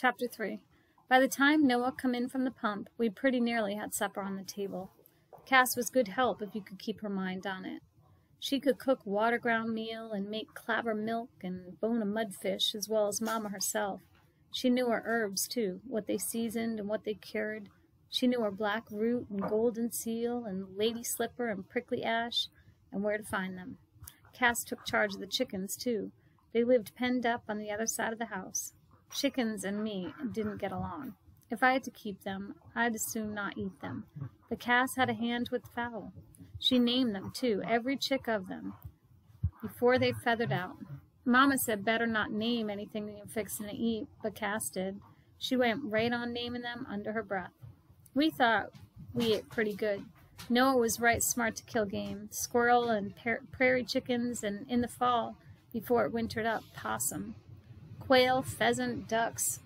Chapter 3 By the time Noah come in from the pump, we pretty nearly had supper on the table. Cass was good help if you could keep her mind on it. She could cook water ground meal and make clabber milk and bone a mudfish as well as Mamma herself. She knew her herbs, too, what they seasoned and what they cured. She knew her black root and golden seal and lady slipper and prickly ash and where to find them. Cass took charge of the chickens, too. They lived penned up on the other side of the house. Chickens and me didn't get along. If I had to keep them, I'd as soon not eat them. But Cass had a hand with the fowl. She named them, too, every chick of them, before they feathered out. Mamma said better not name anything you're fixing to eat, but Cass did. She went right on naming them under her breath. We thought we ate pretty good. Noah was right smart to kill game, squirrel and prairie chickens, and in the fall, before it wintered up, possum quail, pheasant, ducks.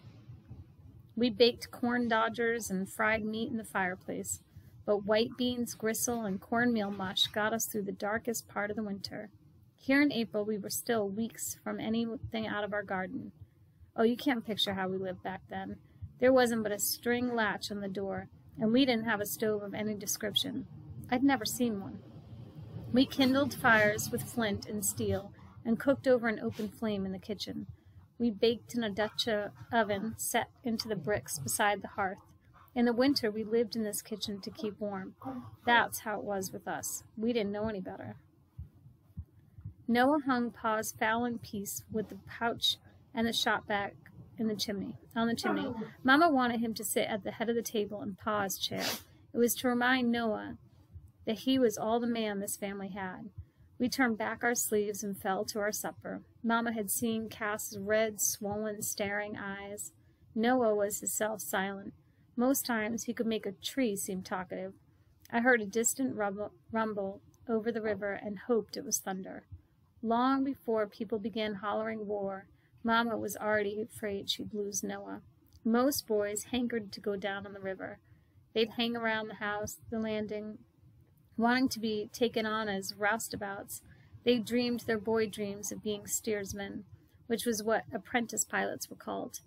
We baked corn dodgers and fried meat in the fireplace, but white beans, gristle, and cornmeal mush got us through the darkest part of the winter. Here in April, we were still weeks from anything out of our garden. Oh, you can't picture how we lived back then. There wasn't but a string latch on the door, and we didn't have a stove of any description. I'd never seen one. We kindled fires with flint and steel and cooked over an open flame in the kitchen. We baked in a Dutch uh, oven set into the bricks beside the hearth. In the winter, we lived in this kitchen to keep warm. That's how it was with us. We didn't know any better. Noah hung Pa's fowling piece with the pouch and the shot bag in the chimney, on the chimney. Mamma wanted him to sit at the head of the table in Pa's chair. It was to remind Noah that he was all the man this family had. We turned back our sleeves and fell to our supper. Mamma had seen Cass's red, swollen, staring eyes. Noah was himself silent. Most times he could make a tree seem talkative. I heard a distant rumble, rumble over the river and hoped it was thunder. Long before people began hollering war, Mamma was already afraid she'd lose Noah. Most boys hankered to go down on the river. They'd hang around the house, the landing, Wanting to be taken on as roustabouts, they dreamed their boy dreams of being steersmen, which was what apprentice pilots were called.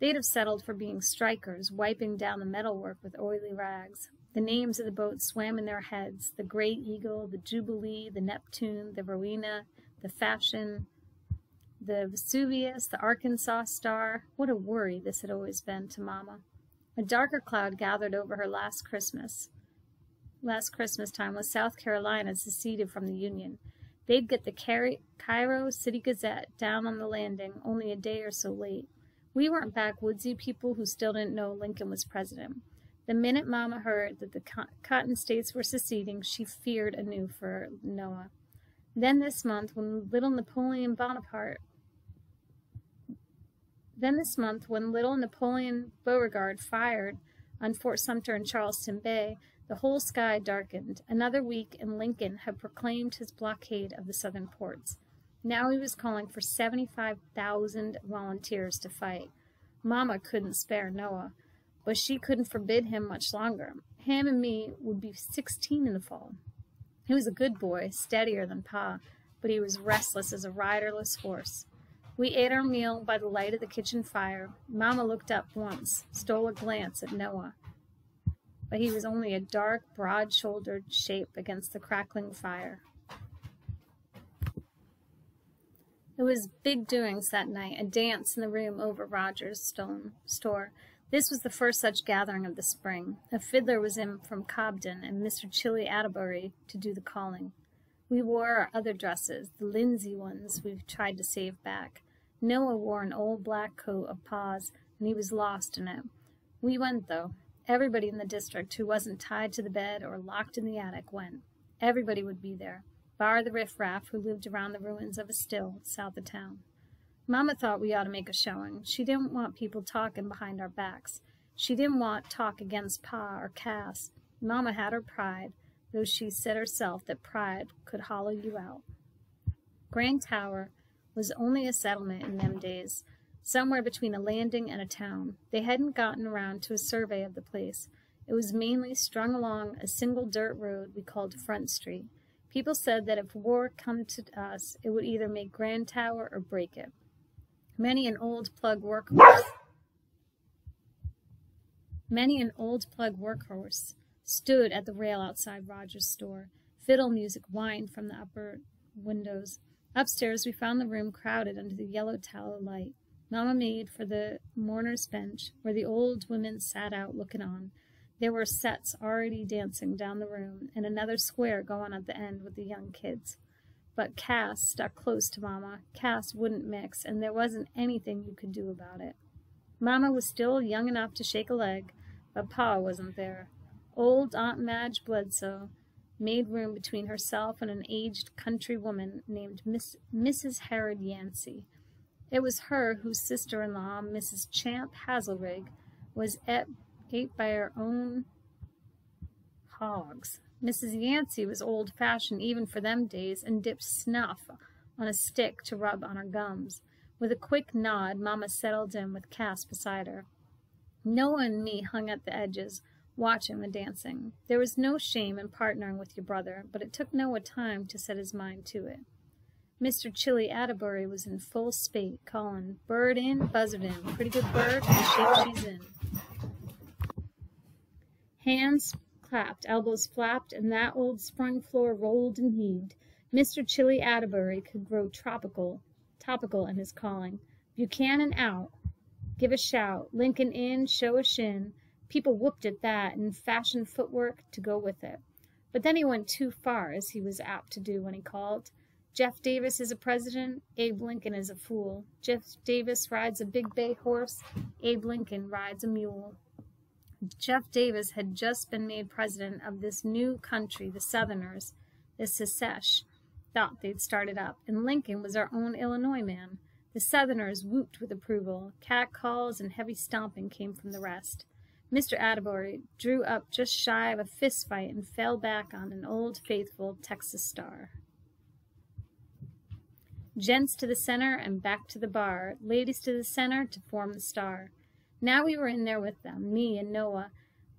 They'd have settled for being strikers, wiping down the metalwork with oily rags. The names of the boats swam in their heads the Great Eagle, the Jubilee, the Neptune, the Rowena, the Fashion, the Vesuvius, the Arkansas Star. What a worry this had always been to Mamma. A darker cloud gathered over her last Christmas last Christmas time was South Carolina seceded from the Union. They'd get the Cairo City Gazette down on the landing only a day or so late. We weren't backwoodsy people who still didn't know Lincoln was president. The minute Mama heard that the cotton states were seceding, she feared anew for Noah. Then this month, when little Napoleon Bonaparte then this month, when little Napoleon Beauregard fired on Fort Sumter in Charleston Bay, the whole sky darkened. Another week, and Lincoln had proclaimed his blockade of the southern ports. Now he was calling for 75,000 volunteers to fight. Mamma couldn't spare Noah, but she couldn't forbid him much longer. Him and me would be 16 in the fall. He was a good boy, steadier than Pa, but he was restless as a riderless horse. We ate our meal by the light of the kitchen fire. Mamma looked up once, stole a glance at Noah but he was only a dark, broad-shouldered shape against the crackling fire. It was big doings that night, a dance in the room over Roger's stone store. This was the first such gathering of the spring. A fiddler was in from Cobden, and Mr. Chilly Atterbury to do the calling. We wore our other dresses, the linsey ones we've tried to save back. Noah wore an old black coat of Pa's, and he was lost in it. We went, though. Everybody in the district who wasn't tied to the bed or locked in the attic went. Everybody would be there, bar the riffraff who lived around the ruins of a still south of town. Mamma thought we ought to make a showing. She didn't want people talking behind our backs. She didn't want talk against Pa or Cass. Mamma had her pride, though she said herself that pride could hollow you out. Grand Tower was only a settlement in them days, somewhere between a landing and a town. They hadn't gotten around to a survey of the place. It was mainly strung along a single dirt road we called Front Street. People said that if war come to us, it would either make Grand Tower or break it. Many an old plug workhorse Many an old plug workhorse stood at the rail outside Roger's store. Fiddle music whined from the upper windows. Upstairs, we found the room crowded under the yellow tallow light. Mamma made for the mourner's bench, where the old women sat out looking on. There were sets already dancing down the room, and another square going at the end with the young kids. But Cass stuck close to Mamma. Cass wouldn't mix, and there wasn't anything you could do about it. Mamma was still young enough to shake a leg, but Pa wasn't there. Old Aunt Madge Bledsoe made room between herself and an aged country woman named Miss, Mrs. Herod Yancey. It was her whose sister-in-law, Mrs. Champ Hazelrig, was ate by her own hogs. Mrs. Yancey was old-fashioned even for them days and dipped snuff on a stick to rub on her gums. With a quick nod, Mamma settled in with Cass beside her. Noah and me hung at the edges, watching the dancing. There was no shame in partnering with your brother, but it took Noah time to set his mind to it. Mr. Chilly Atterbury was in full spate, calling, Bird in, buzzard in, pretty good bird, and shape she's in. Hands clapped, elbows flapped, and that old sprung floor rolled and heaved. Mr. Chilly Atterbury could grow tropical, topical in his calling. Buchanan out, give a shout, Lincoln in, show a shin, People whooped at that and fashioned footwork to go with it. But then he went too far, as he was apt to do when he called. Jeff Davis is a president, Abe Lincoln is a fool. Jeff Davis rides a big bay horse, Abe Lincoln rides a mule. Jeff Davis had just been made president of this new country, the Southerners, the Secesh, thought they'd started up, and Lincoln was our own Illinois man. The Southerners whooped with approval. Cat calls and heavy stomping came from the rest. Mr. Atterbury drew up just shy of a fist fight and fell back on an old faithful Texas star. Gents to the center and back to the bar, ladies to the center to form the star. Now we were in there with them, me and Noah,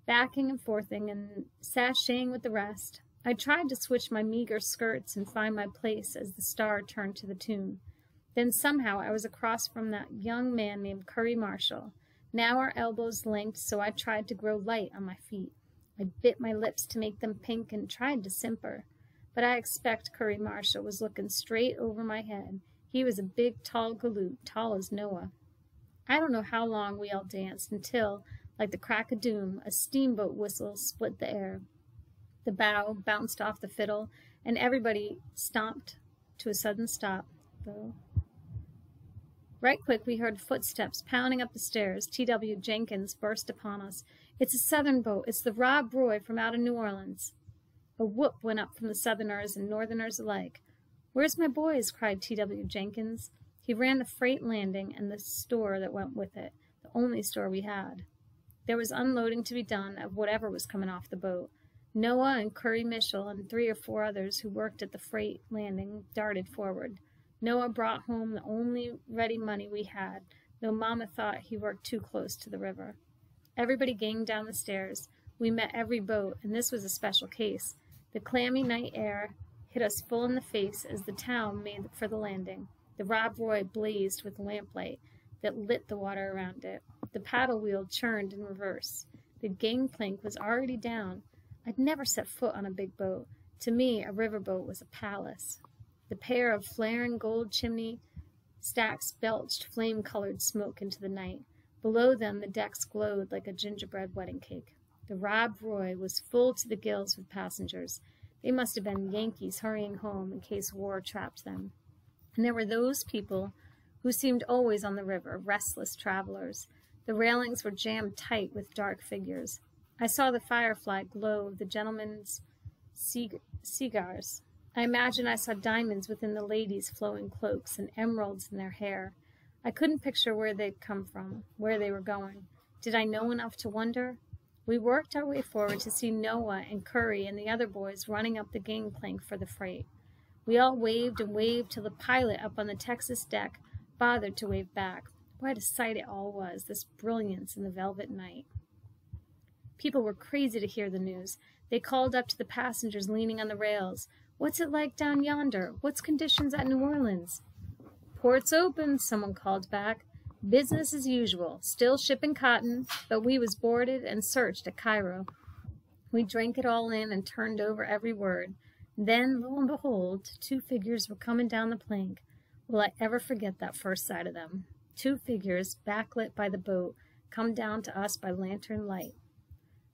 backing and forthing and sashaying with the rest. I tried to switch my meager skirts and find my place as the star turned to the tune. Then somehow I was across from that young man named Curry Marshall. Now our elbows linked, so I tried to grow light on my feet. I bit my lips to make them pink and tried to simper. But I expect Curry Marshall was looking straight over my head. He was a big, tall galoot, tall as Noah. I don't know how long we all danced until, like the crack of doom, a steamboat whistle split the air. The bow bounced off the fiddle, and everybody stomped to a sudden stop. The Right quick we heard footsteps pounding up the stairs. T.W. Jenkins burst upon us. It's a Southern boat. It's the Rob Roy from out of New Orleans. A whoop went up from the Southerners and Northerners alike. Where's my boys? cried T.W. Jenkins. He ran the freight landing and the store that went with it, the only store we had. There was unloading to be done of whatever was coming off the boat. Noah and Curry Mitchell and three or four others who worked at the freight landing darted forward. Noah brought home the only ready money we had, though Mamma thought he worked too close to the river. Everybody ganged down the stairs. We met every boat, and this was a special case. The clammy night air hit us full in the face as the town made for the landing. The Rob Roy blazed with lamplight that lit the water around it. The paddle wheel churned in reverse. The gangplank was already down. I'd never set foot on a big boat. To me, a riverboat was a palace. The pair of flaring gold chimney stacks belched flame-colored smoke into the night. Below them the decks glowed like a gingerbread wedding cake. The Rob Roy was full to the gills with passengers. They must have been Yankees hurrying home in case war trapped them. And there were those people who seemed always on the river, restless travelers. The railings were jammed tight with dark figures. I saw the firefly glow of the gentlemen's cigars. I imagine I saw diamonds within the ladies' flowing cloaks and emeralds in their hair. I couldn't picture where they'd come from, where they were going. Did I know enough to wonder? We worked our way forward to see Noah and Curry and the other boys running up the gangplank for the freight. We all waved and waved till the pilot up on the Texas deck bothered to wave back. What a sight it all was, this brilliance in the velvet night. People were crazy to hear the news. They called up to the passengers leaning on the rails. What's it like down yonder? What's conditions at New Orleans? Port's open, someone called back. Business as usual, still shipping cotton, but we was boarded and searched at Cairo. We drank it all in and turned over every word. Then, lo and behold, two figures were coming down the plank. Will I ever forget that first sight of them? Two figures, backlit by the boat, come down to us by lantern light.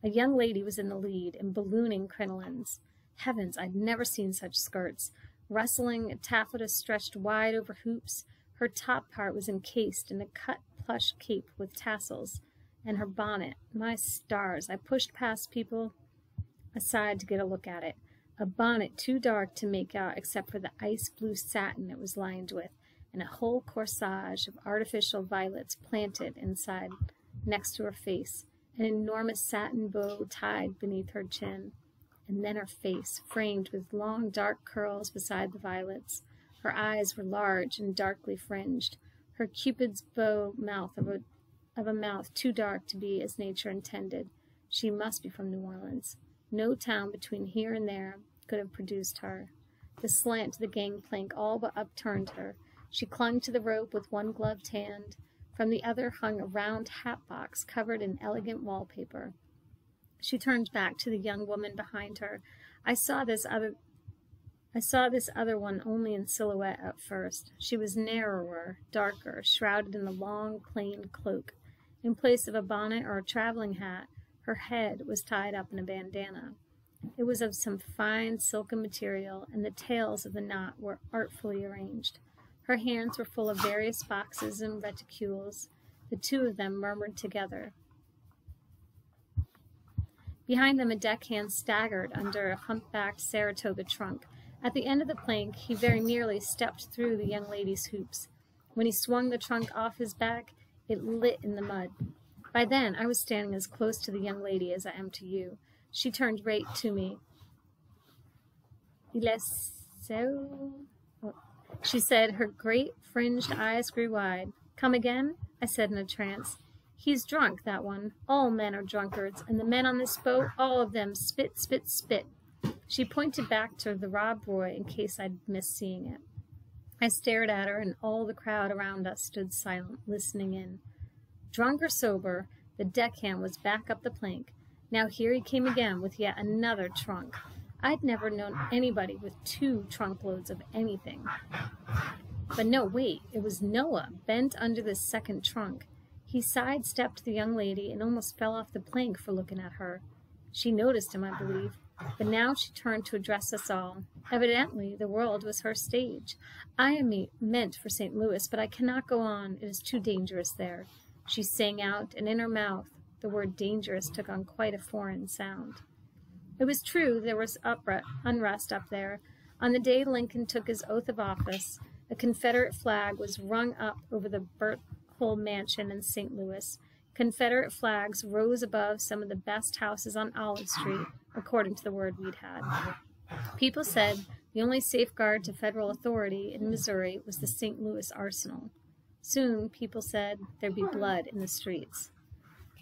A young lady was in the lead, in ballooning crinolines. Heavens, I'd never seen such skirts. Rustling taffeta stretched wide over hoops. Her top part was encased in a cut plush cape with tassels. And her bonnet, my stars, I pushed past people aside to get a look at it. A bonnet too dark to make out except for the ice blue satin it was lined with, and a whole corsage of artificial violets planted inside next to her face an enormous satin bow tied beneath her chin, and then her face, framed with long dark curls beside the violets. Her eyes were large and darkly fringed, her cupid's bow mouth of a, of a mouth too dark to be as nature intended. She must be from New Orleans. No town between here and there could have produced her. The slant of the gangplank all but upturned her. She clung to the rope with one gloved hand. From the other hung a round hat box covered in elegant wallpaper. She turned back to the young woman behind her. I saw this other I saw this other one only in silhouette at first. She was narrower, darker, shrouded in a long, plain cloak. In place of a bonnet or a traveling hat, her head was tied up in a bandana. It was of some fine silken material, and the tails of the knot were artfully arranged. Her hands were full of various boxes and reticules. The two of them murmured together. Behind them, a deckhand staggered under a humpbacked Saratoga trunk. At the end of the plank, he very nearly stepped through the young lady's hoops. When he swung the trunk off his back, it lit in the mud. By then, I was standing as close to the young lady as I am to you. She turned right to me. Il so she said, her great fringed eyes grew wide. Come again? I said in a trance. He's drunk, that one. All men are drunkards, and the men on this boat, all of them, spit, spit, spit. She pointed back to the Rob Roy in case I'd missed seeing it. I stared at her, and all the crowd around us stood silent, listening in. Drunk or sober, the deckhand was back up the plank. Now here he came again with yet another trunk. I'd never known anybody with two trunkloads of anything. But no, wait, it was Noah, bent under the second trunk. He sidestepped the young lady and almost fell off the plank for looking at her. She noticed him, I believe, but now she turned to address us all. Evidently, the world was her stage. I am meant for St. Louis, but I cannot go on. It is too dangerous there. She sang out, and in her mouth the word dangerous took on quite a foreign sound. It was true there was unrest up there. On the day Lincoln took his oath of office, a Confederate flag was rung up over the Burt Hole Mansion in St. Louis. Confederate flags rose above some of the best houses on Olive Street, according to the word we'd had. People said the only safeguard to federal authority in Missouri was the St. Louis Arsenal. Soon, people said there'd be blood in the streets.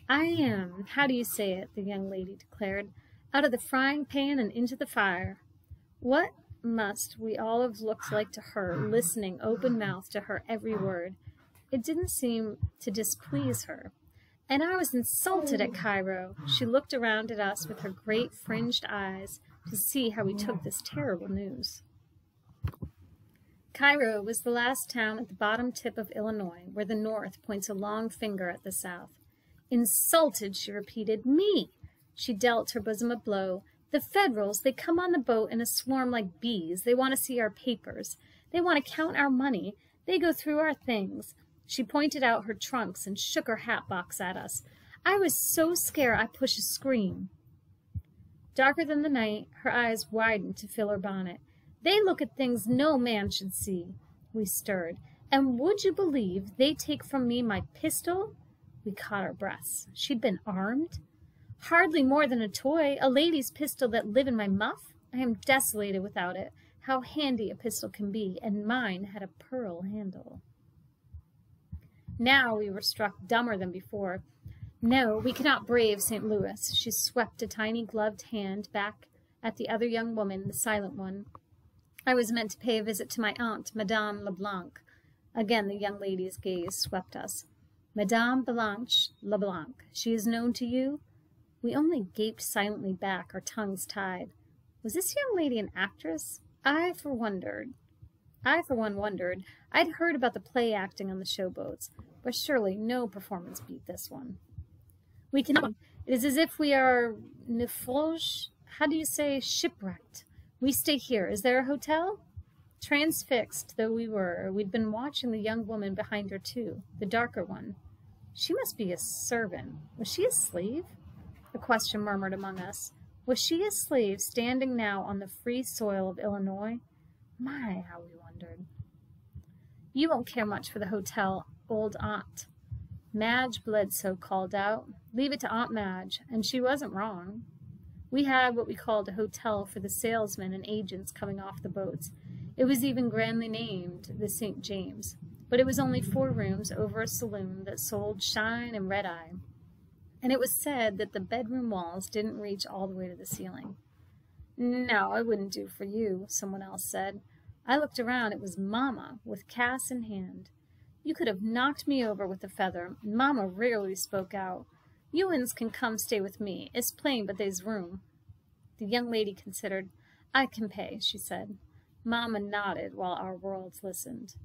I am, how do you say it, the young lady declared out of the frying pan and into the fire. What must we all have looked like to her, listening open mouthed to her every word? It didn't seem to displease her. And I was insulted at oh. Cairo. She looked around at us with her great fringed eyes to see how we took this terrible news. Cairo was the last town at the bottom tip of Illinois, where the north points a long finger at the south. Insulted, she repeated. Me! She dealt her bosom a blow. The Federals, they come on the boat in a swarm like bees. They want to see our papers. They want to count our money. They go through our things. She pointed out her trunks and shook her hat box at us. I was so scared I pushed a scream. Darker than the night, her eyes widened to fill her bonnet. They look at things no man should see. We stirred. And would you believe they take from me my pistol? We caught our breaths. She'd been armed? Hardly more than a toy, a lady's pistol that live in my muff. I am desolated without it. How handy a pistol can be, and mine had a pearl handle. Now we were struck dumber than before. No, we cannot brave St. Louis. She swept a tiny gloved hand back at the other young woman, the silent one. I was meant to pay a visit to my aunt, Madame Leblanc. Again the young lady's gaze swept us. Madame Blanche Leblanc. She is known to you? We only gaped silently back, our tongues tied. Was this young lady an actress? I for wondered. I for one wondered. I'd heard about the play acting on the showboats, but surely no performance beat this one. We can. It is as if we are naufrage. How do you say shipwrecked? We stay here. Is there a hotel? Transfixed though we were, we'd been watching the young woman behind her too, the darker one. She must be a servant. Was she a slave? A question murmured among us. Was she a slave standing now on the free soil of Illinois? My, how we wondered. You won't care much for the hotel, old aunt. Madge Bledsoe called out. Leave it to Aunt Madge, and she wasn't wrong. We had what we called a hotel for the salesmen and agents coming off the boats. It was even grandly named the St. James, but it was only four rooms over a saloon that sold shine and red eye and it was said that the bedroom walls didn't reach all the way to the ceiling. No, I wouldn't do for you, someone else said. I looked around. It was Mamma, with Cass in hand. You could have knocked me over with a feather. Mamma rarely spoke out. You uns can come stay with me. It's plain, but there's room. The young lady considered. I can pay, she said. Mamma nodded while our worlds listened.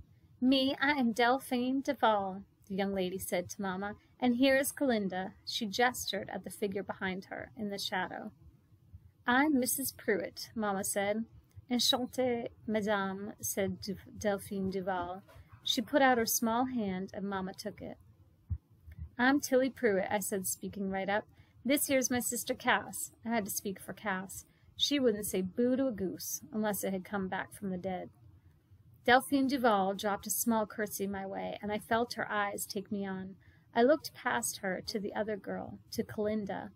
Me, I am Delphine Duval, the young lady said to Mamma, and here is Calinda. She gestured at the figure behind her, in the shadow. I'm Mrs. Pruitt, Mamma said. Enchantée, Madame, said Delphine Duval. She put out her small hand, and Mamma took it. I'm Tilly Pruitt, I said, speaking right up. This here's my sister Cass. I had to speak for Cass. She wouldn't say boo to a goose, unless it had come back from the dead. Delphine Duval dropped a small curtsy my way, and I felt her eyes take me on. I looked past her to the other girl, to Calinda.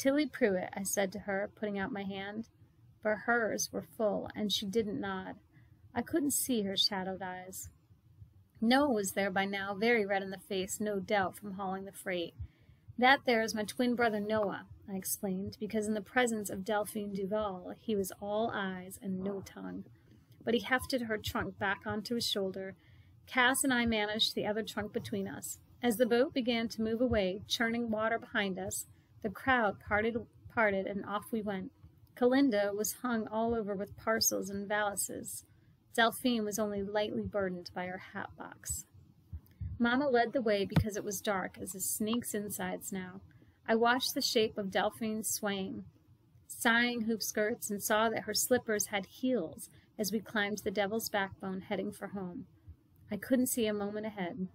Tilly Pruitt, I said to her, putting out my hand. But hers were full, and she didn't nod. I couldn't see her shadowed eyes. Noah was there by now, very red in the face, no doubt, from hauling the freight. That there is my twin brother Noah, I explained, because in the presence of Delphine Duval he was all eyes and no tongue but he hefted her trunk back onto his shoulder. Cass and I managed the other trunk between us. As the boat began to move away, churning water behind us, the crowd parted, parted and off we went. Calinda was hung all over with parcels and valises. Delphine was only lightly burdened by her hat box. Mamma led the way because it was dark as a snake's insides now. I watched the shape of Delphine swaying, sighing hoop skirts, and saw that her slippers had heels as we climbed the Devil's Backbone heading for home. I couldn't see a moment ahead.